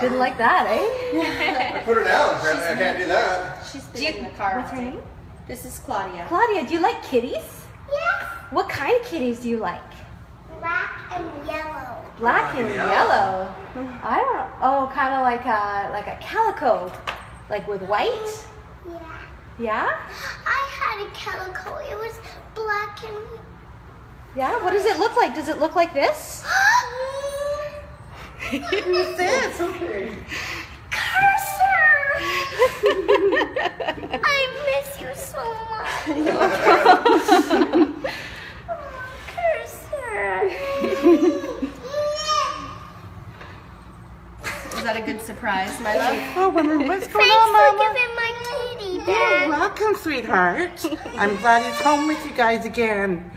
Didn't like that, eh? I put her down. I can't, I can't do that. She's Do you- been in the car. What's her name? This is Claudia. Claudia, do you like kitties? Yes. What kind of kitties do you like? Black and yellow. Black and yellow. I don't know. Oh, kind of like a like a calico, like with white. Yeah. Yeah. I had a calico. It was black and. Yeah. What does it look like? Does it look like this? Who's this? Okay. Cursor! I miss you so much. oh, Cursor. Is that a good surprise, my love? Oh, woman, what's going Thanks on, for Mama? giving my kitty, You're welcome, sweetheart. I'm glad he's home with you guys again.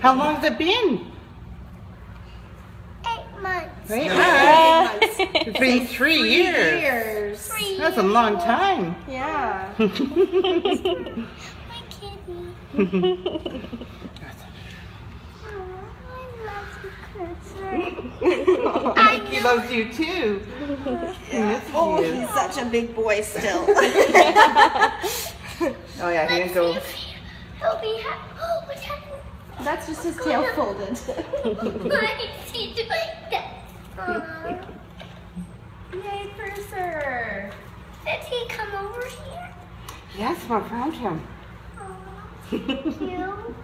How long's it been? Eight months. Eight months. It's been three years. Years. Three That's a long time. Yeah. My kitty. Oh, I love you, He loves you too. He misses Oh, you. he's such a big boy still. Oh yeah, he Let's didn't go. he'll be happy. Oh, what's happening? That's just his tail folded. Why is he doing that? Aw. Yay, Cursor. Did he Yes, I found him. Thank you.